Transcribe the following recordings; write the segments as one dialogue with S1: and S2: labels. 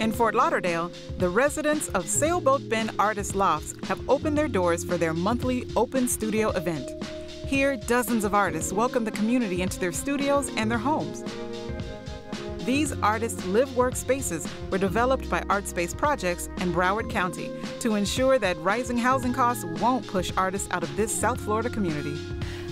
S1: In Fort Lauderdale, the residents of Sailboat Bend Artist Lofts have opened their doors for their monthly open studio event. Here, dozens of artists welcome the community into their studios and their homes. These artists' live work spaces were developed by ArtSpace Projects in Broward County to ensure that rising housing costs won't push artists out of this South Florida community.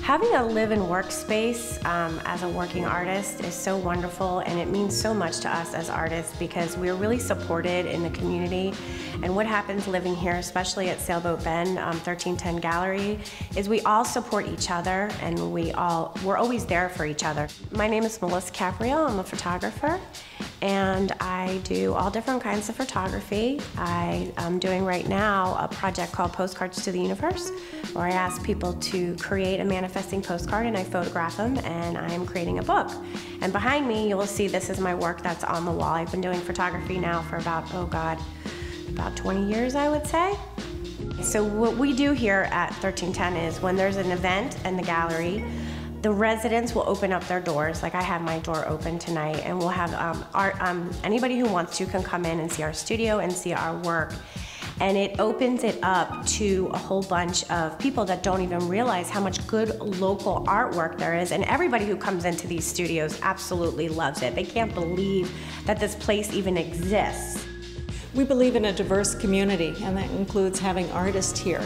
S2: Having a live and workspace um, as a working artist is so wonderful and it means so much to us as artists because we're really supported in the community. And what happens living here, especially at Sailboat Bend um, 1310 Gallery, is we all support each other and we all, we're always there for each other. My name is Melissa Caprio, I'm a photographer and I do all different kinds of photography. I am doing right now a project called Postcards to the Universe where I ask people to create a manifesting postcard and I photograph them and I am creating a book. And behind me, you will see this is my work that's on the wall. I've been doing photography now for about, oh God, about 20 years, I would say. So what we do here at 1310 is when there's an event in the gallery, the residents will open up their doors. Like I have my door open tonight, and we'll have um, our, um, anybody who wants to can come in and see our studio and see our work and it opens it up to a whole bunch of people that don't even realize how much good local artwork there is. And everybody who comes into these studios absolutely loves it. They can't believe that this place even exists.
S3: We believe in a diverse community, and that includes having artists here.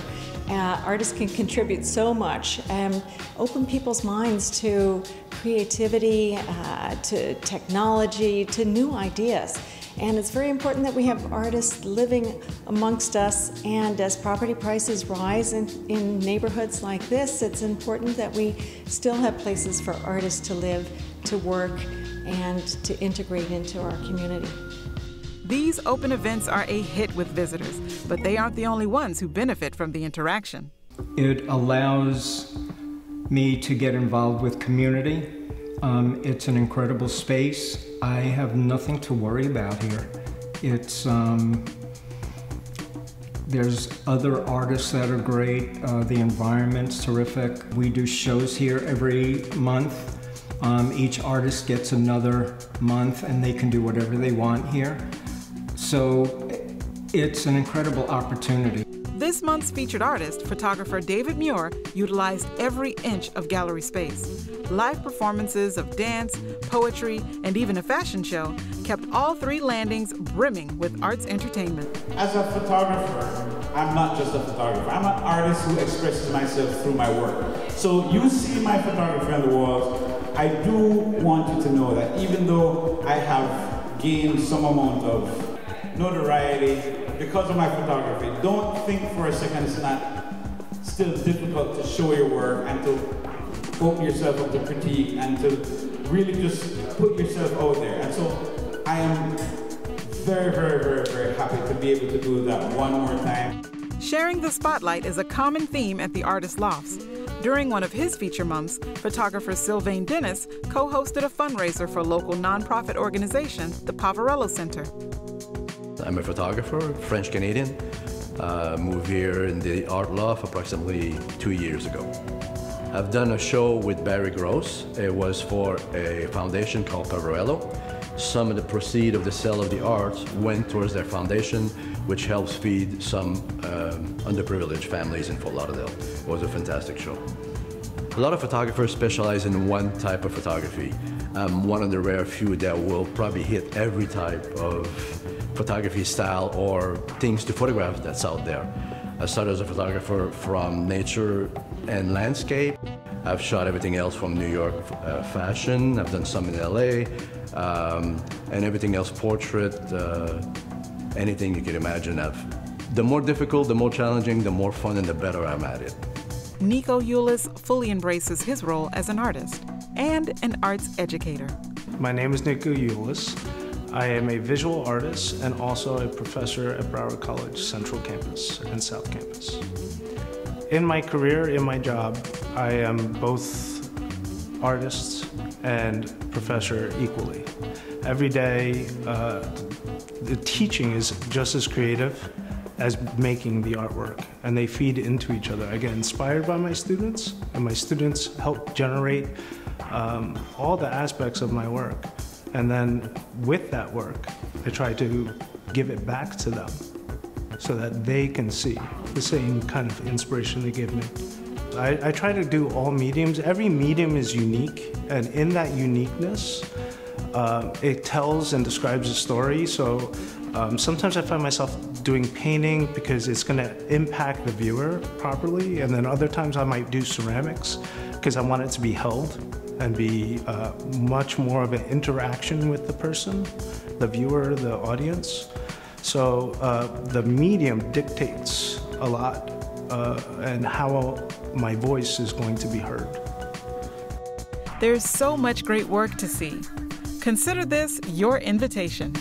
S3: Uh, artists can contribute so much and open people's minds to creativity, uh, to technology, to new ideas. And it's very important that we have artists living amongst us. And as property prices rise in, in neighborhoods like this, it's important that we still have places for artists to live, to work, and to integrate into our community.
S1: These open events are a hit with visitors, but they aren't the only ones who benefit from the interaction.
S4: It allows me to get involved with community. Um, it's an incredible space. I have nothing to worry about here. It's um, there's other artists that are great. Uh, the environment's terrific. We do shows here every month. Um, each artist gets another month and they can do whatever they want here. So it's an incredible opportunity.
S1: This month's featured artist, photographer David Muir, utilized every inch of gallery space. Live performances of dance, poetry, and even a fashion show kept all three landings brimming with arts entertainment.
S5: As a photographer, I'm not just a photographer. I'm an artist who expresses myself through my work. So you see my photography on the walls. I do want you to know that even though I have gained some amount of notoriety because of my photography. Don't think for a second it's not still difficult to show your work and to open yourself up to critique and to really just put yourself out there. And so I am very, very, very, very happy to be able to do that one more time.
S1: Sharing the spotlight is a common theme at the Artist Lofts. During one of his feature months, photographer Sylvain Dennis co hosted a fundraiser for local nonprofit organization, the Poverello Center.
S6: I'm a photographer, French Canadian. Uh, moved here in the art loft approximately two years ago. I've done a show with Barry Gross. It was for a foundation called Poverello. Some of the proceeds of the sale of the art went towards their foundation, which helps feed some um, underprivileged families in Fort Lauderdale. It was a fantastic show. A lot of photographers specialize in one type of photography. I'm one of the rare few that will probably hit every type of photography style or things to photograph that's out there. I started as a photographer from nature and landscape. I've shot everything else from New York uh, fashion. I've done some in LA, um, and everything else portrait, uh, anything you can imagine. I've, the more difficult, the more challenging, the more fun, and the better I'm at it.
S1: Nico Eulis fully embraces his role as an artist and an arts educator.
S7: My name is Nico Eulis. I am a visual artist and also a professor at Broward College Central Campus and South Campus. In my career, in my job, I am both artist and professor equally. Every day, uh, the teaching is just as creative as making the artwork, and they feed into each other. I get inspired by my students, and my students help generate um, all the aspects of my work. And then with that work, I try to give it back to them so that they can see the same kind of inspiration they give me. I, I, try to do all mediums. Every medium is unique, and in that uniqueness, uh, it tells and describes a story. So um, sometimes I find myself doing painting because it's going to impact the viewer properly, and then other times I might do ceramics because I want it to be held and be uh, much more of an interaction with the person, the viewer, the audience. So uh, the medium dictates a lot uh, and how my voice is going to be heard.
S1: There's so much great work to see. Consider this your invitation.